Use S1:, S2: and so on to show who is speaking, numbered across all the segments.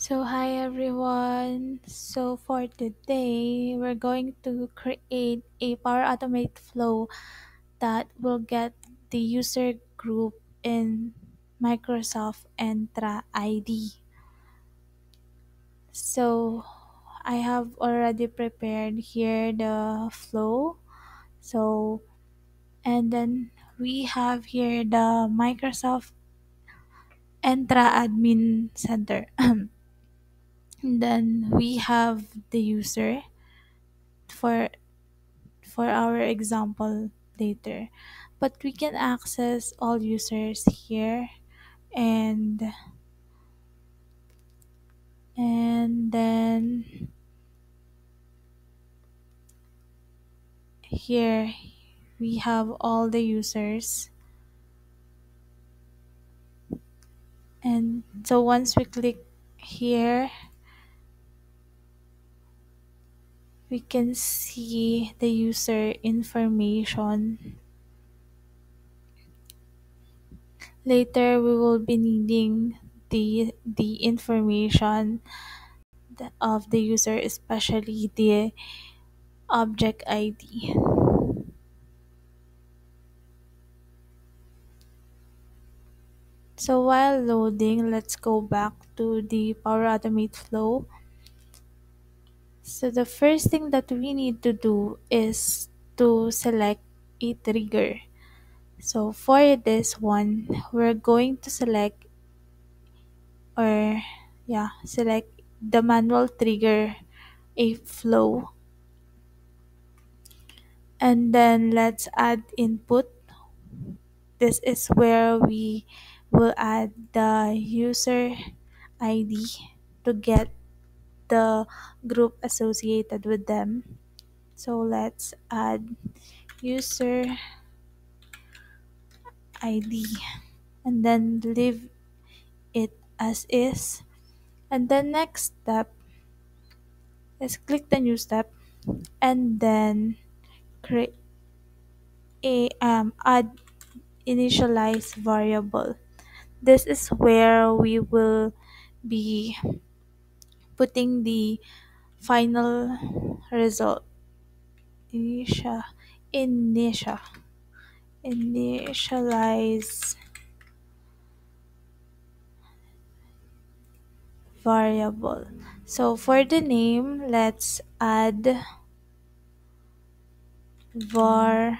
S1: So hi everyone. So for today, we're going to create a Power Automate flow that will get the user group in Microsoft Entra ID. So I have already prepared here the flow. So and then we have here the Microsoft Entra Admin Center. Then we have the user for for our example later. But we can access all users here and and then here we have all the users. And so once we click here we can see the user information. Later we will be needing the the information of the user especially the object id so while loading let's go back to the power automate flow so the first thing that we need to do is to select a trigger. So for this one we're going to select or yeah select the manual trigger a flow. And then let's add input. This is where we will add the user id to get the group associated with them. So let's add user id and then leave it as is. And the next step is click the new step and then create a um, add initialize variable. This is where we will be putting the final result. Initial initial. Initialize variable. So for the name let's add var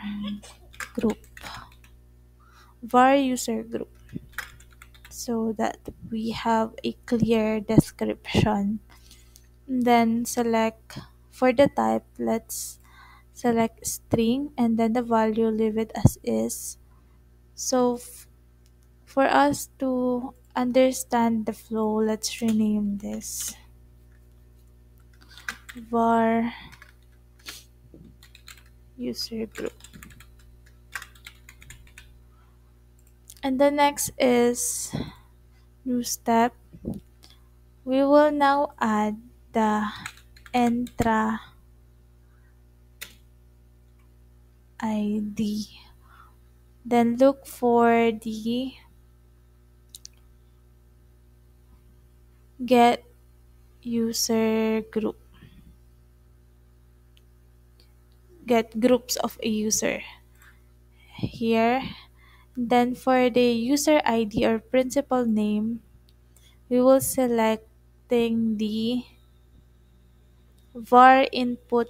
S1: group. Var user group. So that we have a clear description then select for the type let's select string and then the value leave it as is. So for us to understand the flow let's rename this. Var user group. And the next is new step. We will now add the entra id then look for the get user group. Get groups of a user here. Then for the user id or principal name we will selecting the var input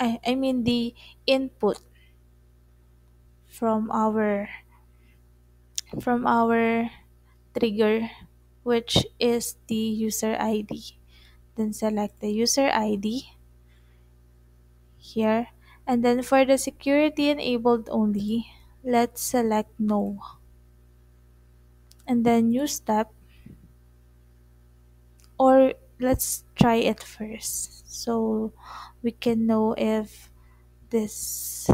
S1: I, I mean the input from our from our trigger which is the user id then select the user id here. And then for the security enabled only let's select no. And then new step or let's try it first so we can know if this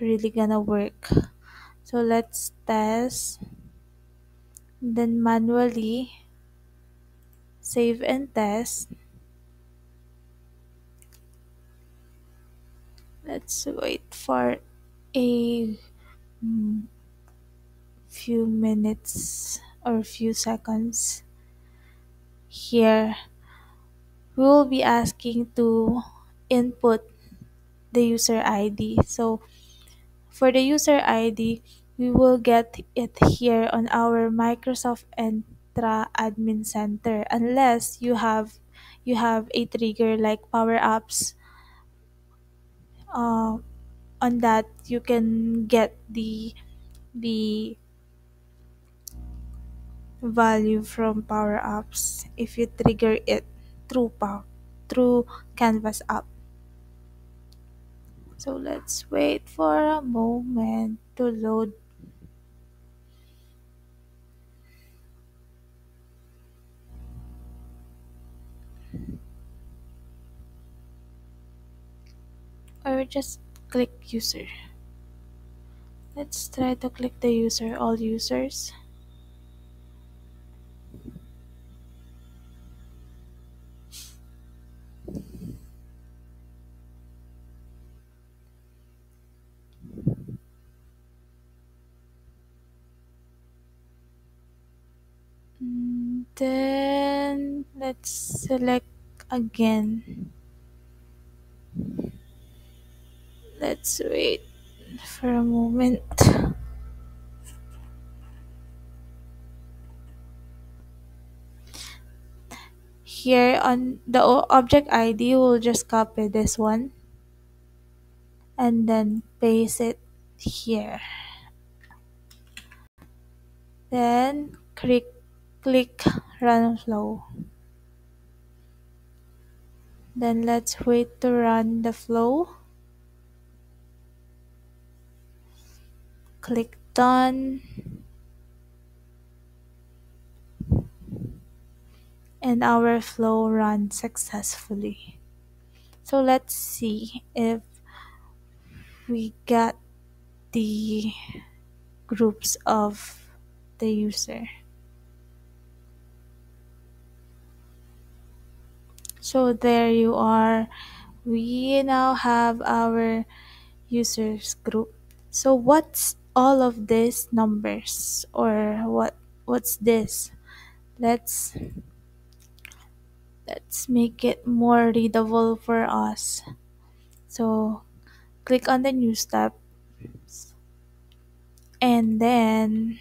S1: really gonna work. So let's test. Then manually save and test. Let's wait for a few minutes or few seconds here we will be asking to input the user ID. So for the user ID, we will get it here on our Microsoft Entra Admin Center unless you have you have a trigger like Power Apps. Uh, on that you can get the the value from Power Apps if you trigger it through Power through Canvas app. So let's wait for a moment to load. Or just click user. Let's try to click the user, all users. Then let's select again. Let's wait for a moment. Here on the object ID, we'll just copy this one and then paste it here. Then click click run flow. Then let's wait to run the flow. Click done. And our flow runs successfully. So let's see if we got the groups of the user. So there you are. We now have our users group. So what's all of these numbers or what what's this? Let's let's make it more readable for us. So click on the new tab and then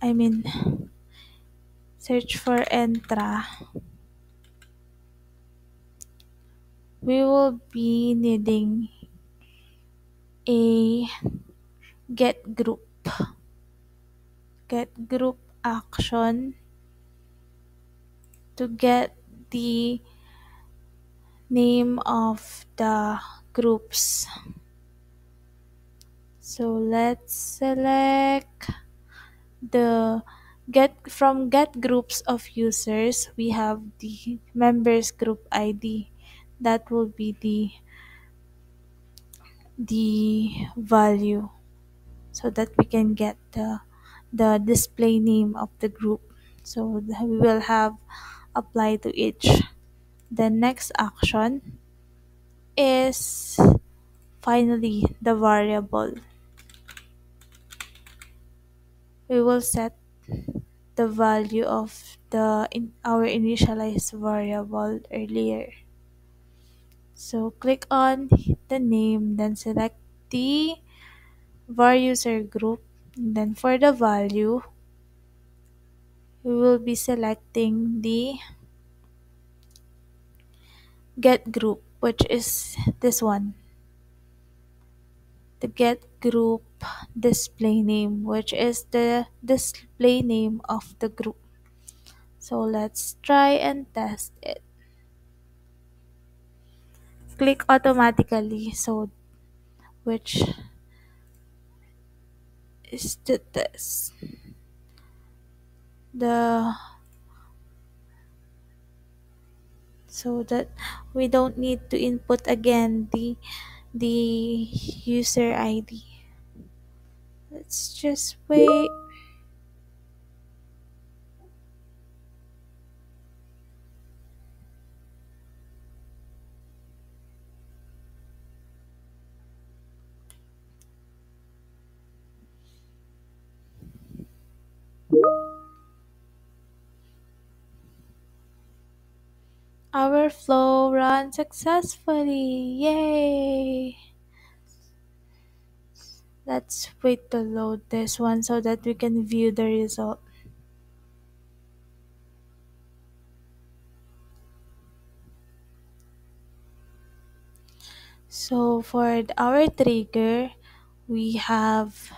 S1: I mean search for Entra. We will be needing a get group. Get group action to get the name of the groups. So let's select the get from get groups of users we have the members group id that will be the the value. So that we can get the the display name of the group. So we will have apply to each. The next action is finally the variable. We will set the value of the in our initialized variable earlier. So click on the name, then select the var user group. Then for the value, we will be selecting the get group, which is this one. The get group display name, which is the display name of the group. So let's try and test it. Click automatically. So which is the test. The so that we don't need to input again the the user ID. Let's just wait. Our flow ran successfully. Yay! Let's wait to load this one so that we can view the result. So for our trigger, we have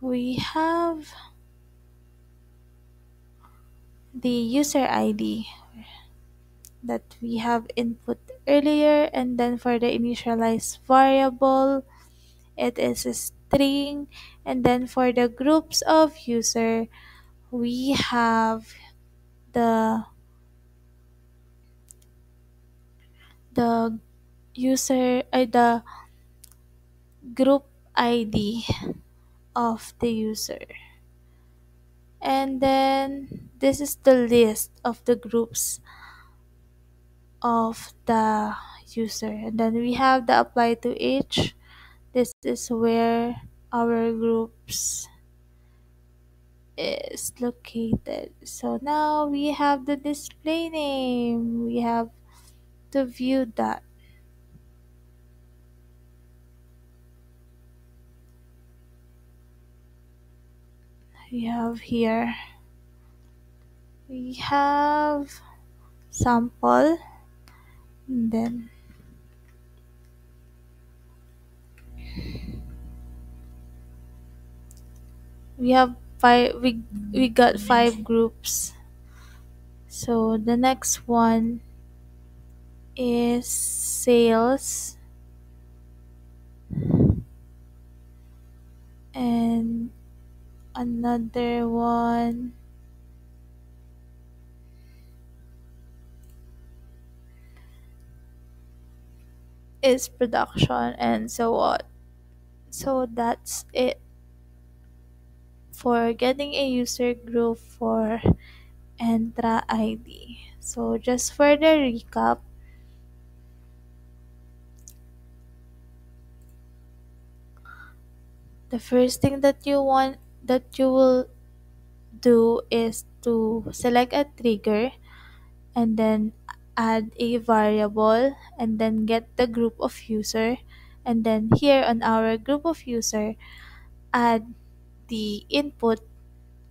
S1: we have the user ID that we have input earlier and then for the initialized variable it is a string. And then for the groups of user we have the the user uh, the group ID of the user and then this is the list of the groups of the user. And then we have the apply to each. This is where our groups is located. So now we have the display name. We have to view that we have here we have sample then we have five we we got five groups. So the next one is sales. And another one. Is production and so on so that's it for getting a user group for Entra ID. So just for the recap, the first thing that you want that you will do is to select a trigger and then add a variable and then get the group of user. And then here on our group of user add the input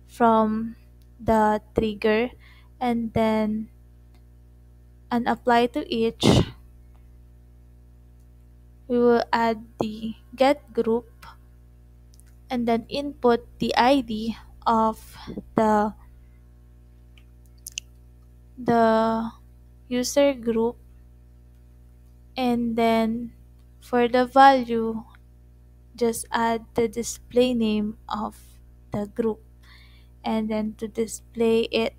S1: from the trigger and then and apply to each. We will add the get group and then input the ID of the the user group. And then for the value just add the display name of the group and then to display it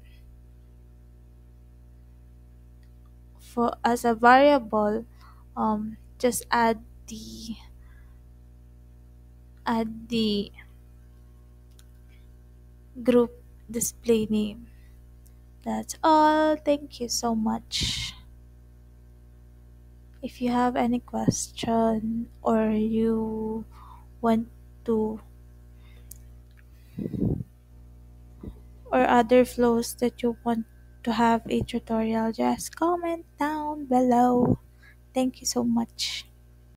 S1: for as a variable um just add the add the group display name. That's all. Thank you so much. If you have any question or you want to or other flows that you want to have a tutorial just comment down below. Thank you so much